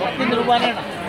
Mukti rupanya, nah.